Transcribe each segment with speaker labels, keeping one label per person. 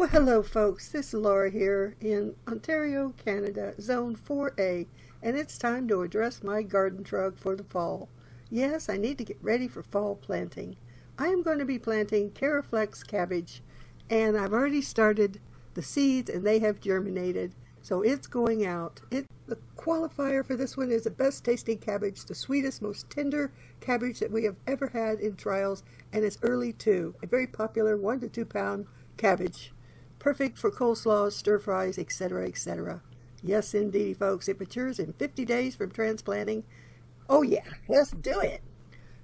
Speaker 1: Well, hello, folks. This is Laura here in Ontario, Canada, Zone 4A, and it's time to address my garden trug for the fall. Yes, I need to get ready for fall planting. I am going to be planting Caraflex cabbage, and I've already started the seeds, and they have germinated, so it's going out. It The qualifier for this one is the best tasting cabbage, the sweetest, most tender cabbage that we have ever had in trials, and it's early too. A very popular one to two pound cabbage. Perfect for coleslaws, stir fries, etc., etc. Yes, indeed, folks. It matures in 50 days from transplanting. Oh, yeah, let's do it.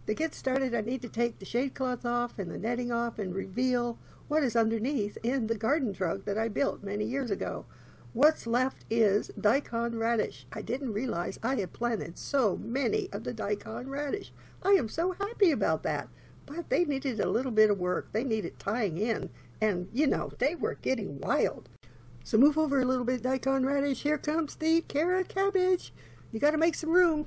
Speaker 1: To get started, I need to take the shade cloth off and the netting off and reveal what is underneath in the garden trug that I built many years ago. What's left is daikon radish. I didn't realize I had planted so many of the daikon radish. I am so happy about that. But they needed a little bit of work. They needed tying in and, you know, they were getting wild. So move over a little bit, daikon radish. Here comes the carrot cabbage. You got to make some room.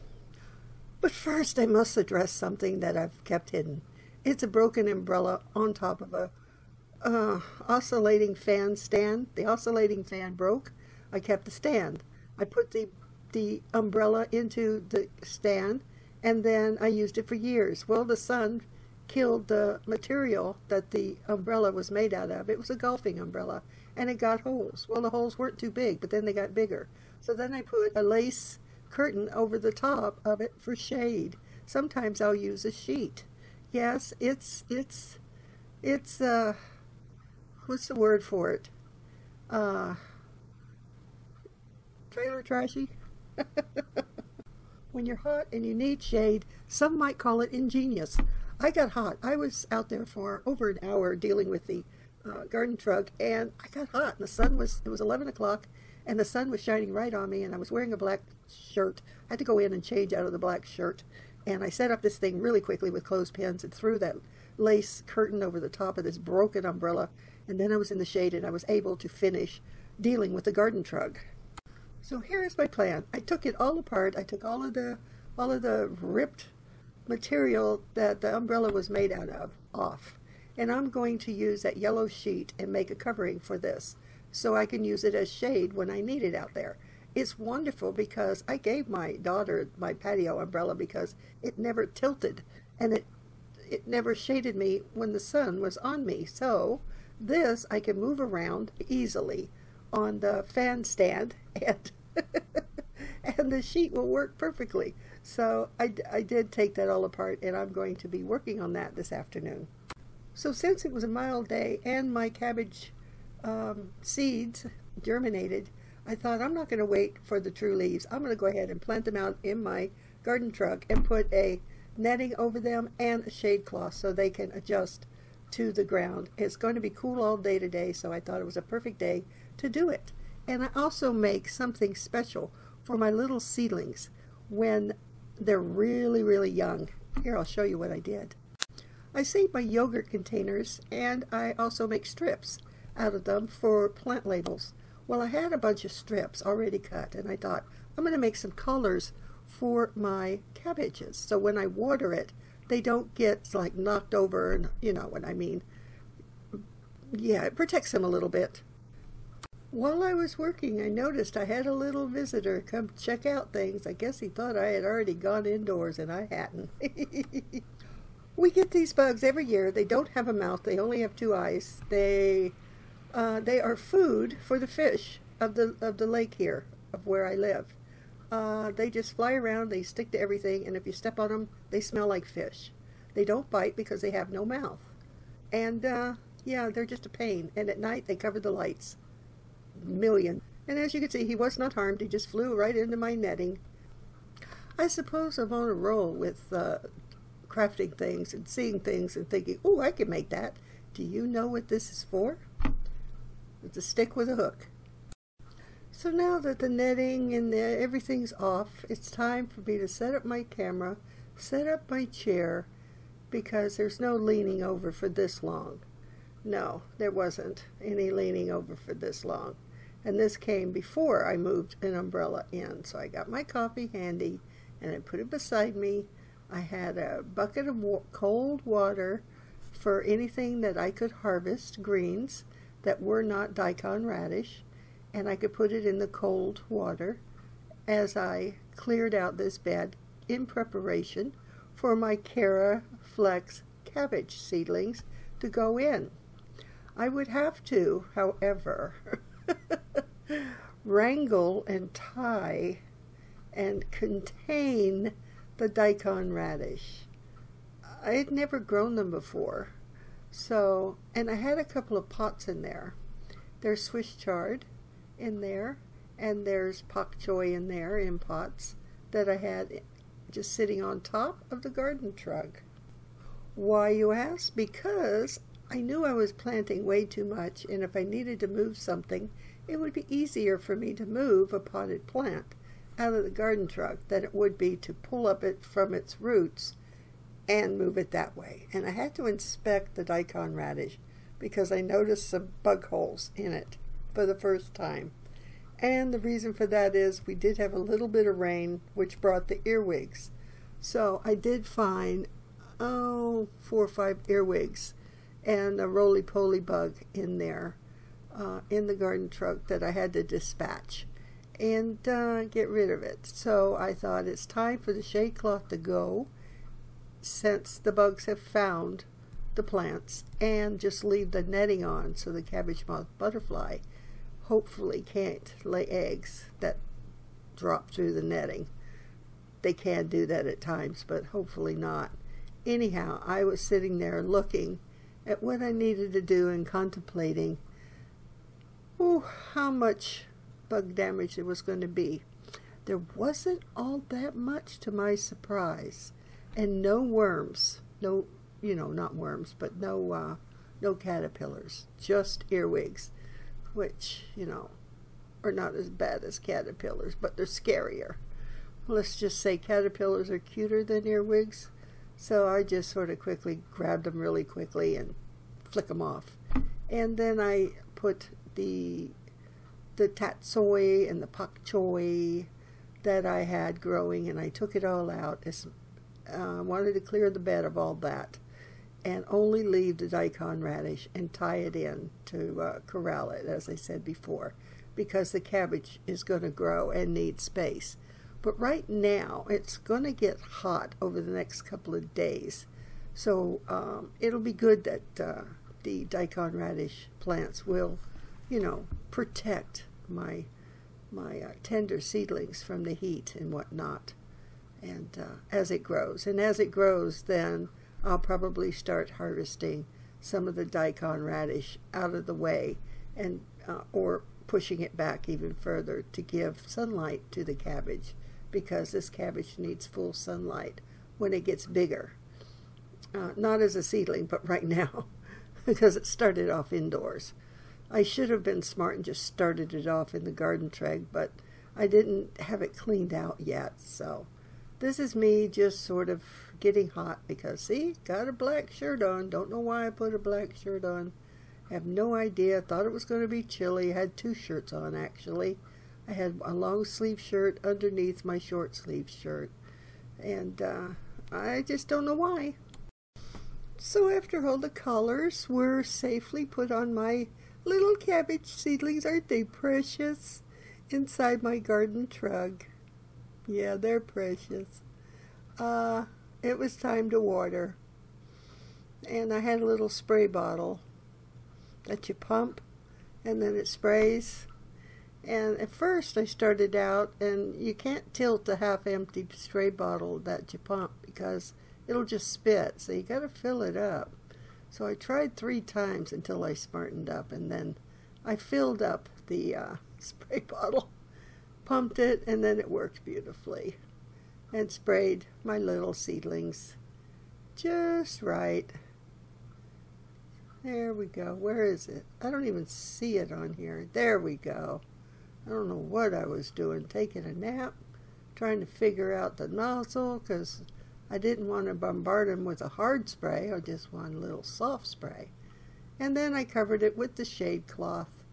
Speaker 1: But first, I must address something that I've kept hidden. It's a broken umbrella on top of a uh, oscillating fan stand. The oscillating fan broke. I kept the stand. I put the the umbrella into the stand, and then I used it for years. Well, the sun killed the material that the umbrella was made out of. It was a golfing umbrella, and it got holes. Well, the holes weren't too big, but then they got bigger. So then I put a lace curtain over the top of it for shade. Sometimes I'll use a sheet. Yes, it's, it's, it's, uh, what's the word for it? Uh, trailer trashy? when you're hot and you need shade, some might call it ingenious. I got hot. I was out there for over an hour dealing with the uh, garden trug, and I got hot. And the sun was, it was 11 o'clock, and the sun was shining right on me, and I was wearing a black shirt. I had to go in and change out of the black shirt. And I set up this thing really quickly with clothespins and threw that lace curtain over the top of this broken umbrella. And then I was in the shade, and I was able to finish dealing with the garden trug. So here is my plan. I took it all apart. I took all of the all of the ripped material that the umbrella was made out of off. And I'm going to use that yellow sheet and make a covering for this so I can use it as shade when I need it out there. It's wonderful because I gave my daughter my patio umbrella because it never tilted and it it never shaded me when the sun was on me. So this I can move around easily on the fan stand and and the sheet will work perfectly. So I, I did take that all apart and I'm going to be working on that this afternoon. So since it was a mild day and my cabbage um, seeds germinated, I thought I'm not going to wait for the true leaves. I'm going to go ahead and plant them out in my garden trug and put a netting over them and a shade cloth so they can adjust to the ground. It's going to be cool all day today, so I thought it was a perfect day to do it. And I also make something special for my little seedlings when they're really, really young. Here, I'll show you what I did. I save my yogurt containers and I also make strips out of them for plant labels. Well, I had a bunch of strips already cut and I thought I'm going to make some colors for my cabbages. So when I water it, they don't get like knocked over and you know what I mean. Yeah, it protects them a little bit. While I was working, I noticed I had a little visitor come check out things. I guess he thought I had already gone indoors and I hadn't. we get these bugs every year. They don't have a mouth. They only have two eyes. They uh, they are food for the fish of the of the lake here, of where I live. Uh, they just fly around. They stick to everything, and if you step on them, they smell like fish. They don't bite because they have no mouth. And uh, yeah, they're just a pain. And at night, they cover the lights million. And as you can see, he was not harmed. He just flew right into my netting. I suppose I'm on a roll with uh, crafting things and seeing things and thinking, oh, I can make that. Do you know what this is for? It's a stick with a hook. So now that the netting and the, everything's off, it's time for me to set up my camera, set up my chair, because there's no leaning over for this long. No, there wasn't any leaning over for this long. And this came before I moved an umbrella in. So I got my coffee handy and I put it beside me. I had a bucket of cold water for anything that I could harvest, greens. that were not daikon radish, and I could put it in the cold water as I cleared out this bed in preparation for my Kara Flex cabbage seedlings to go in. I would have to, however, wrangle and tie and contain the daikon radish. I had never grown them before. So, and I had a couple of pots in there. There's Swiss chard in there, and there's pak choi in there in pots that I had just sitting on top of the garden trug. Why, you ask? Because I knew I was planting way too much, and if I needed to move something, it would be easier for me to move a potted plant out of the garden trug than it would be to pull up it from its roots and move it that way. And I had to inspect the daikon radish because I noticed some bug holes in it for the first time. And the reason for that is we did have a little bit of rain, which brought the earwigs. So I did find, oh, four or five earwigs and a roly-poly bug in there uh, in the garden trug that I had to dispatch and uh, get rid of it. So I thought it's time for the shade cloth to go since the bugs have found the plants and just leave the netting on so the cabbage moth butterfly hopefully can't lay eggs that drop through the netting. They can do that at times, but hopefully not. Anyhow, I was sitting there looking at what I needed to do and contemplating oh, how much bug damage there was going to be. There wasn't all that much to my surprise, and no worms, no, you know, not worms, but no, uh, no caterpillars, just earwigs, which, you know, are not as bad as caterpillars, but they're scarier. Let's just say caterpillars are cuter than earwigs, so I just sort of quickly grabbed them really quickly and flick them off. And then I put the the tatsoi and the pak choi that I had growing, and I took it all out. I uh, wanted to clear the bed of all that, and only leave the daikon radish and tie it in to uh, corral it, as I said before, because the cabbage is going to grow and need space. But right now, it's going to get hot over the next couple of days, so um, it'll be good that uh, the daikon radish plants will, you know, protect my my uh, tender seedlings from the heat and whatnot, and uh, as it grows. And as it grows, then I'll probably start harvesting some of the daikon radish out of the way, and uh, or pushing it back even further to give sunlight to the cabbage, because this cabbage needs full sunlight when it gets bigger. Uh, not as a seedling, but right now, because it started off indoors. I should have been smart and just started it off in the garden trug, but I didn't have it cleaned out yet. So this is me just sort of getting hot because, see, got a black shirt on. Don't know why I put a black shirt on. Have no idea. Thought it was going to be chilly. Had two shirts on, actually. I had a long sleeve shirt underneath my short sleeve shirt. And uh, I just don't know why. So after all the colors were safely put on my Little cabbage seedlings, aren't they precious? Inside my garden trug. Yeah, they're precious. Uh, it was time to water. And I had a little spray bottle that you pump and then it sprays. And at first I started out, and you can't tilt a half empty spray bottle that you pump because it'll just spit. So you got to fill it up. So I tried three times until I smartened up, and then I filled up the uh, spray bottle, pumped it, and then it worked beautifully. And sprayed my little seedlings just right. There we go. Where is it? I don't even see it on here. There we go. I don't know what I was doing, taking a nap, trying to figure out the nozzle, because I didn't want to bombard them with a hard spray, I just wanted a little soft spray. And then I covered it with the shade cloth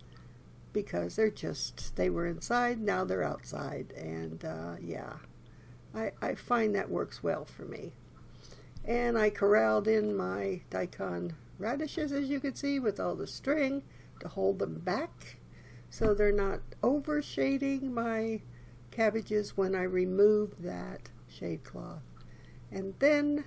Speaker 1: because they're just, they were inside, now they're outside. And uh, yeah, I, I find that works well for me. And I corralled in my daikon radishes, as you can see, with all the string. to hold them back so they're not overshading my cabbages when I remove that shade cloth. And then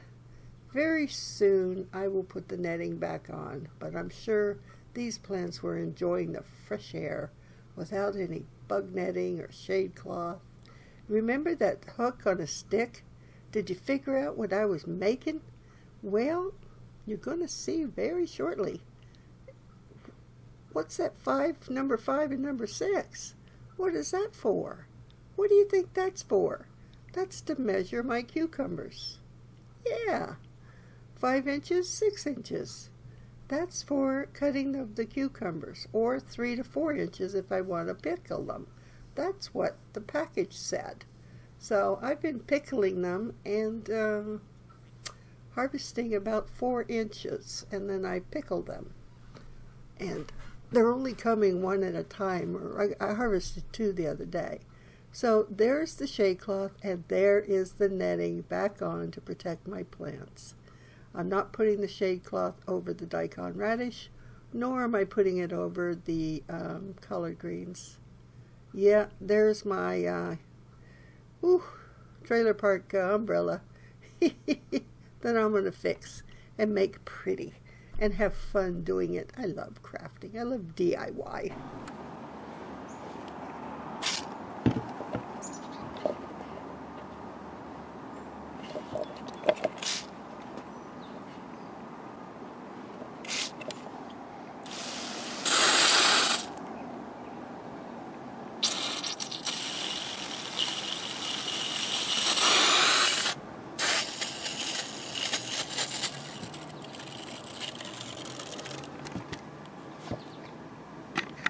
Speaker 1: very soon I will put the netting back on, but I'm sure these plants were enjoying the fresh air without any bug netting or shade cloth. Remember that hook on a stick? Did you figure out what I was making? Well, you're going to see very shortly. What's that five, number five and number six? What is that for? What do you think that's for? That's to measure my cucumbers. Yeah, five inches, six inches. That's for cutting of the cucumbers, or three to four inches if I want to pickle them. That's what the package said. So I've been pickling them and um, harvesting about four inches, and then I pickle them. And they're only coming one at a time. I, I harvested two the other day. So there's the shade cloth, and there is the netting back on to protect my plants. I'm not putting the shade cloth over the daikon radish, nor am I putting it over the um, collard greens. Yeah, there's my uh, whew, trailer park uh, umbrella that I'm going to fix and make pretty and have fun doing it. I love crafting. I love DIY.